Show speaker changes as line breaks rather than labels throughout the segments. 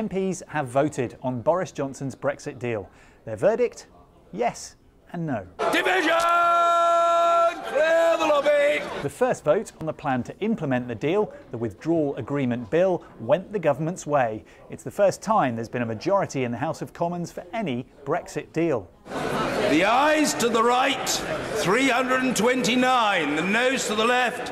MPs have voted on Boris Johnson's Brexit deal. Their verdict? Yes and no.
Division! Clear the lobby!
The first vote on the plan to implement the deal, the Withdrawal Agreement Bill, went the government's way. It's the first time there's been a majority in the House of Commons for any Brexit deal.
The ayes to the right, 329. The noes to the left,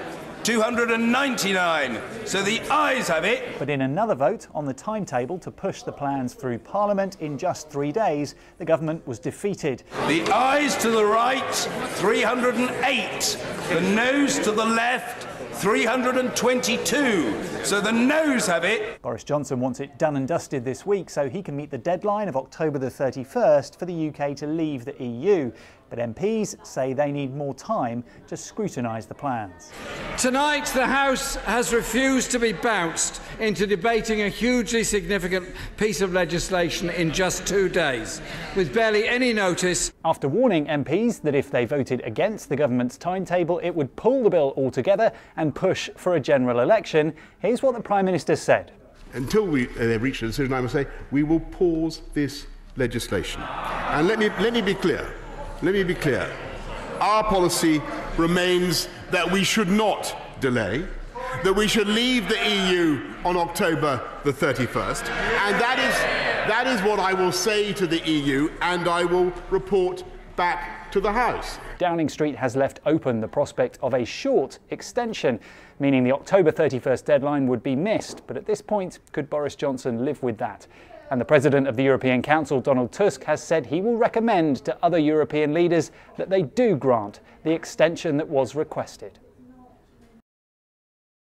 299. So the ayes have it.
But in another vote on the timetable to push the plans through Parliament in just three days, the government was defeated.
The ayes to the right, 308. The noes to the left, 322. So the noes have it.
Boris Johnson wants it done and dusted this week so he can meet the deadline of October the 31st for the UK to leave the EU. But MPs say they need more time to scrutinise the plans.
Tonight, the House has refused to be bounced into debating a hugely significant piece of legislation in just two days, with barely any notice.
After warning MPs that if they voted against the government's timetable, it would pull the bill altogether and push for a general election, here's what the Prime Minister said.
Until we uh, reach a decision, I must say, we will pause this legislation. And let me, let me be clear. Let me be clear. Our policy remains that we should not delay, that we should leave the EU on October the 31st, and that is, that is what I will say to the EU, and I will report back to the House.
Downing Street has left open the prospect of a short extension, meaning the October 31st deadline would be missed. But at this point, could Boris Johnson live with that? And the President of the European Council, Donald Tusk, has said he will recommend to other European leaders that they do grant the extension that was requested.